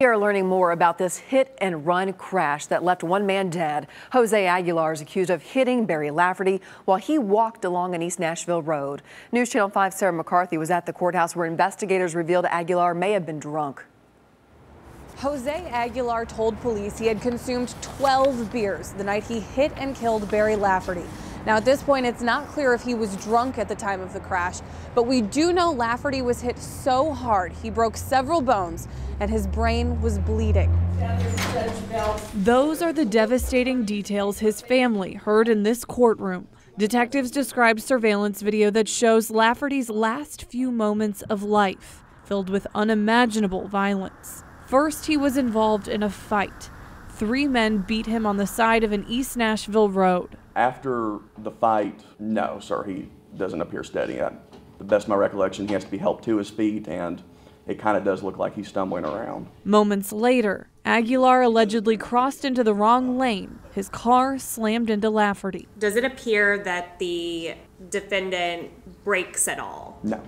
We are learning more about this hit and run crash that left one man dead. Jose Aguilar is accused of hitting Barry Lafferty while he walked along an East Nashville road. News Channel 5 Sarah McCarthy was at the courthouse where investigators revealed Aguilar may have been drunk. Jose Aguilar told police he had consumed 12 beers the night he hit and killed Barry Lafferty. Now, at this point, it's not clear if he was drunk at the time of the crash, but we do know Lafferty was hit so hard he broke several bones and his brain was bleeding. Those are the devastating details his family heard in this courtroom. Detectives described surveillance video that shows Lafferty's last few moments of life, filled with unimaginable violence. First, he was involved in a fight. Three men beat him on the side of an East Nashville road. After the fight, no, sir, he doesn't appear steady. I, the best of my recollection, he has to be helped to his feet, and it kind of does look like he's stumbling around. Moments later, Aguilar allegedly crossed into the wrong lane. His car slammed into Lafferty. Does it appear that the defendant brakes at all? No.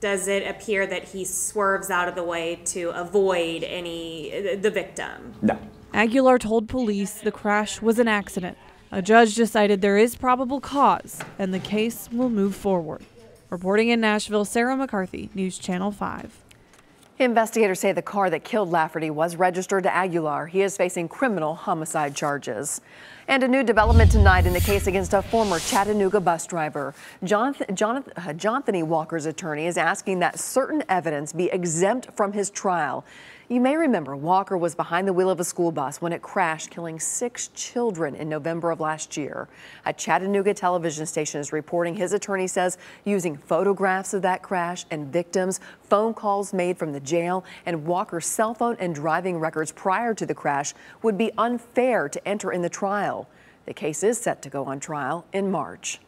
Does it appear that he swerves out of the way to avoid any the victim? No. Aguilar told police the crash was an accident. A judge decided there is probable cause and the case will move forward. Reporting in Nashville, Sarah McCarthy, News Channel 5. Investigators say the car that killed Lafferty was registered to Aguilar. He is facing criminal homicide charges. And a new development tonight in the case against a former Chattanooga bus driver. Jonathan, Jonathan, uh, Jonathan Walker's attorney is asking that certain evidence be exempt from his trial. You may remember Walker was behind the wheel of a school bus when it crashed, killing six children in November of last year. A Chattanooga television station is reporting his attorney says using photographs of that crash and victims, phone calls made from the jail, and Walker's cell phone and driving records prior to the crash would be unfair to enter in the trial. The case is set to go on trial in March.